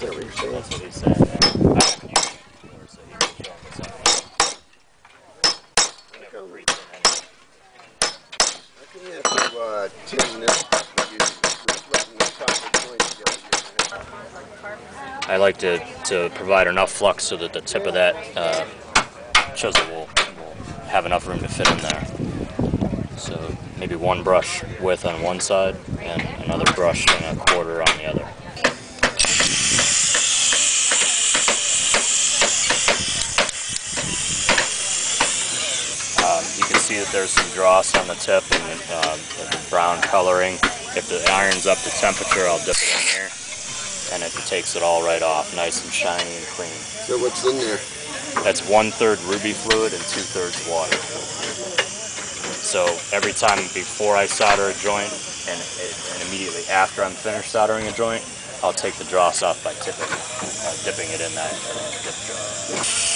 That's what he said. I haven't used it before, so he can show me something. We never pre-tin anything. How can you have to uh, tin this when you reflecting the top of the joint together? I like to, to provide enough flux so that the tip of that uh, chisel will, will have enough room to fit in there. So maybe one brush width on one side and another brush and a quarter on the other. Um, you can see that there's some dross on the tip and uh, the brown coloring. If the iron's up to temperature, I'll dip it in here and it takes it all right off, nice and shiny and clean. So what's in there? That's one third ruby fluid and two thirds water. So every time before I solder a joint and, and immediately after I'm finished soldering a joint, I'll take the dross off by tipping, uh, dipping it in that uh, dip jar.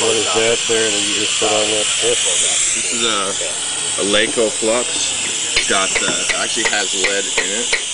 What is that there that you just put on that tip? This is a, a Laco flux. Got the, actually has lead in it.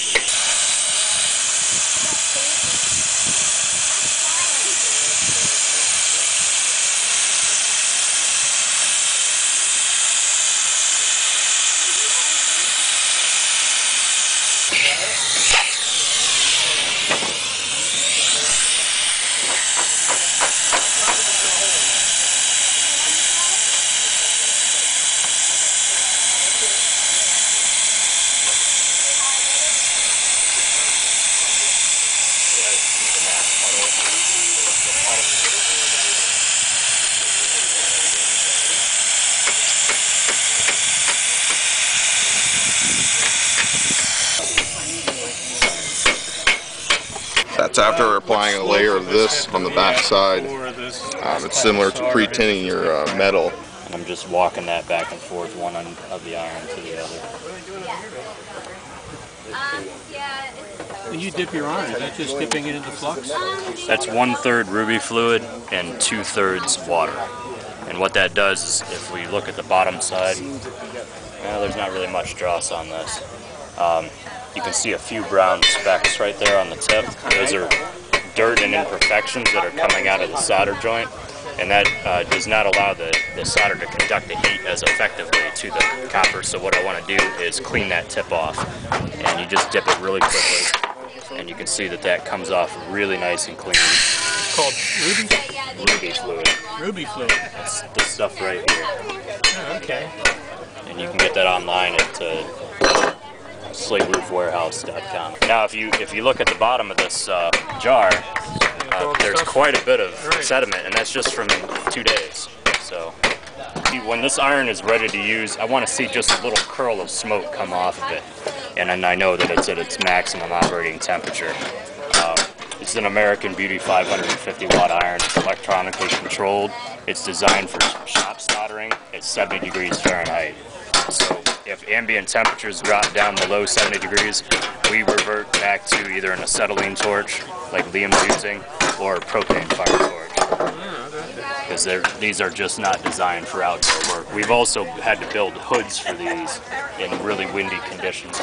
That's after applying a layer of this on the back side. Um, it's similar to pre-tinning your uh, metal. And I'm just walking that back and forth, one end of the iron to the other. When you dip your iron, is that just dipping it into flux? That's one third ruby fluid and two thirds water. And what that does is, if we look at the bottom side, well, there's not really much dross on this. Um, you can see a few brown specks right there on the tip. Those are dirt and imperfections that are coming out of the solder joint, and that uh, does not allow the, the solder to conduct the heat as effectively to the copper. So what I want to do is clean that tip off, and you just dip it really quickly, and you can see that that comes off really nice and clean. It's called ruby? Ruby fluid. Ruby fluid. That's this stuff right here. Oh, okay. and you can get that online at uh, slateroofwarehouse.com. Now, if you if you look at the bottom of this uh, jar, uh, there's quite a bit of sediment, and that's just from two days. So, when this iron is ready to use, I want to see just a little curl of smoke come off of it, and then I know that it's at its maximum operating temperature. Um, it's an American Beauty 550 watt iron. It's electronically controlled. It's designed for shop soldering at 70 degrees Fahrenheit. So if ambient temperatures drop down below 70 degrees, we revert back to either an acetylene torch, like Liam's using, or a propane fire torch. Because these are just not designed for outdoor work. We've also had to build hoods for these in really windy conditions.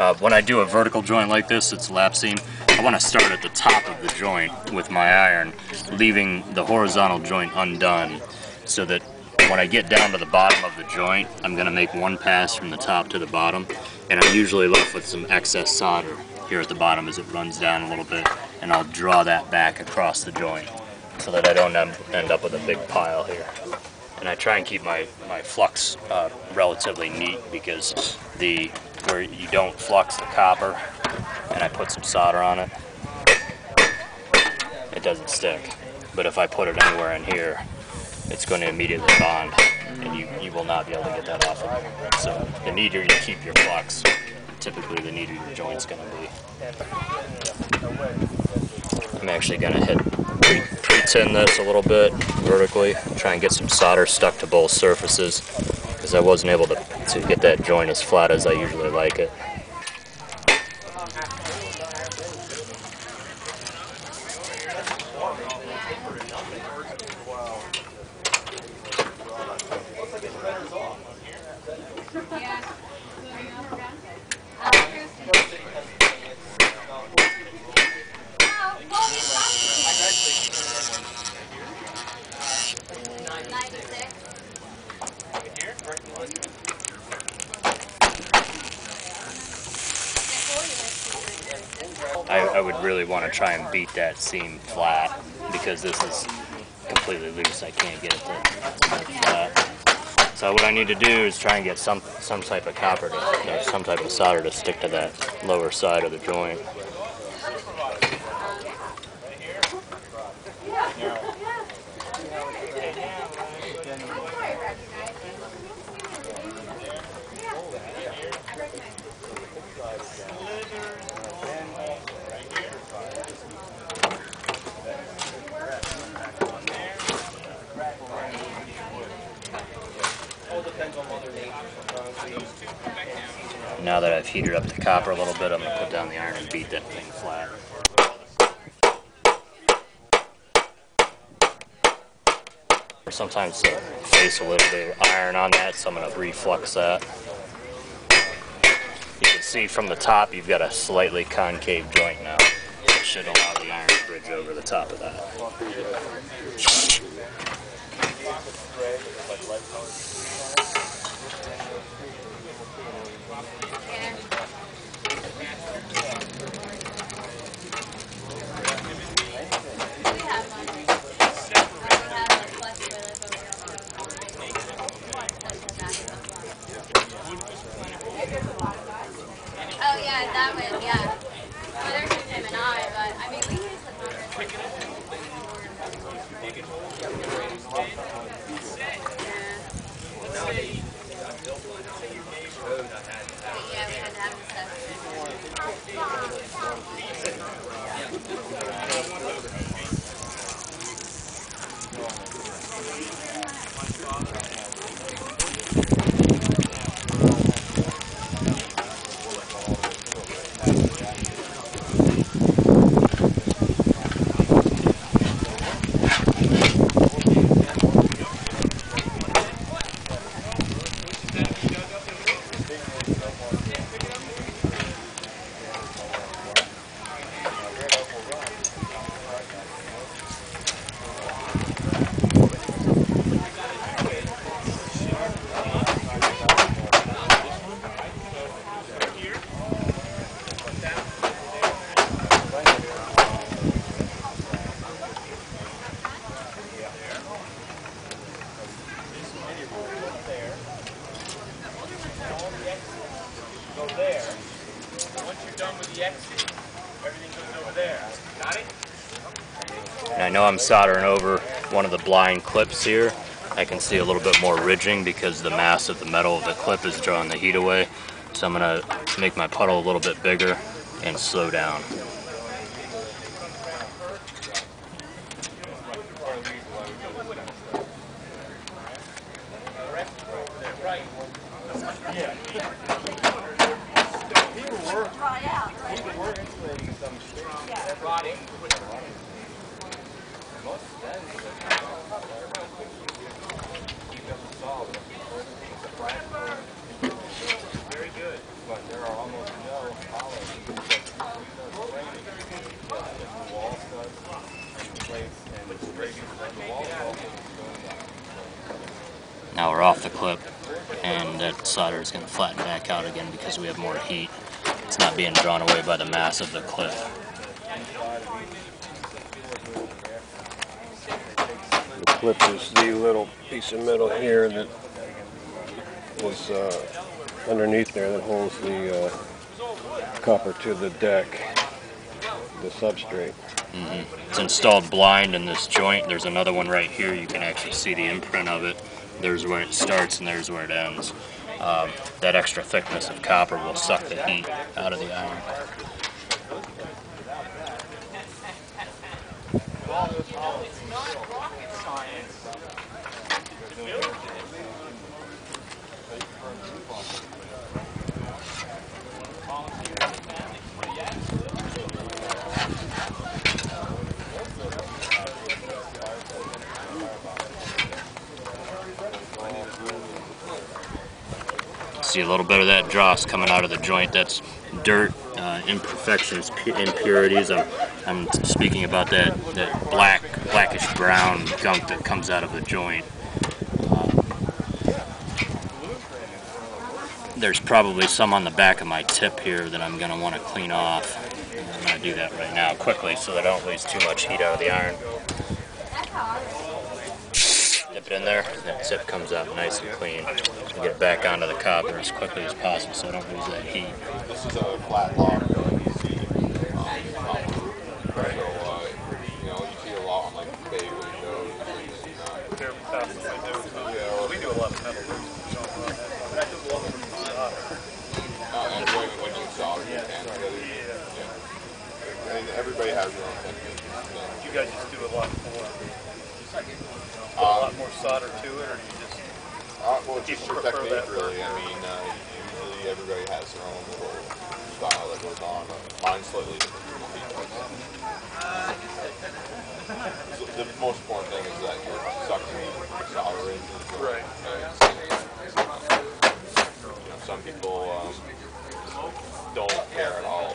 Uh, when I do a vertical joint like this, it's lap seam, I want to start at the top of the joint with my iron, leaving the horizontal joint undone so that when I get down to the bottom of the joint, I'm going to make one pass from the top to the bottom, and I'm usually left with some excess solder here at the bottom as it runs down a little bit, and I'll draw that back across the joint so that I don't end up with a big pile here. And I try and keep my, my flux uh, relatively neat because the where you don't flux the copper and I put some solder on it, it doesn't stick. But if I put it anywhere in here, it's going to immediately bond and you, you will not be able to get that off of. So the neater you keep your flux, typically the neater your joint's gonna be. I'm actually gonna hit pre- pre-tin this a little bit vertically, try and get some solder stuck to both surfaces, because I wasn't able to, to get that joint as flat as I usually like it. I, I would really want to try and beat that seam flat because this is completely loose. I can't get it to flat. So what I need to do is try and get some some type of copper to, some type of solder to stick to that lower side of the joint. Now that I've heated up the copper a little bit, I'm gonna put down the iron and beat that thing flat. Sometimes the face a little bit of iron on that, so I'm gonna reflux that. You can see from the top, you've got a slightly concave joint now. It should allow the iron to bridge over the top of that. Oh yeah, that one, yeah. Well, there's just him and I, but I mean, we use the number. Yeah, done with the exit, everything goes over there. Got it? And I know I'm soldering over one of the blind clips here. I can see a little bit more ridging because the mass of the metal of the clip is drawing the heat away. So I'm gonna make my puddle a little bit bigger and slow down. Very good. But there are almost no wall studs and plates and scrapings on the wall. Now we're off the clip solder is gonna flatten back out again because we have more heat. It's not being drawn away by the mass of the clip. The clip is the little piece of metal here that is uh, underneath there that holds the uh, copper to the deck, the substrate. It's installed blind in this joint. There's another one right here. You can actually see the imprint of it. There's where it starts and there's where it ends. Um, that extra thickness of copper will suck the heat out of the iron. See a little bit of that dross coming out of the joint. That's dirt, uh, imperfections, impurities. I'm, I'm speaking about that, that black, blackish brown gunk that comes out of the joint. Um, there's probably some on the back of my tip here that I'm going to want to clean off. I'm going to do that right now quickly so that I don't lose too much heat out of the iron. Dip it in there, that tip comes out nice and clean. And get back onto the copper as quickly as possible so I don't lose that heat. This is a flat lock. You see, um, copper. So, uh, you know, you see a lot on like bay windows. where You see that. Yeah, We do a lot of metal work. and when, when you solder your pan together. Yeah. And everybody has their own technique. You guys just do a lot more, a lot more solder to it, or do you just? Uh, well, it's just your technique, really. I mean, uh, usually everybody has their own little style that goes on. Uh, mine's slightly different from what. So the most important thing is that you're sucking solder into the joint. Right. And, you know, some people um, don't care at all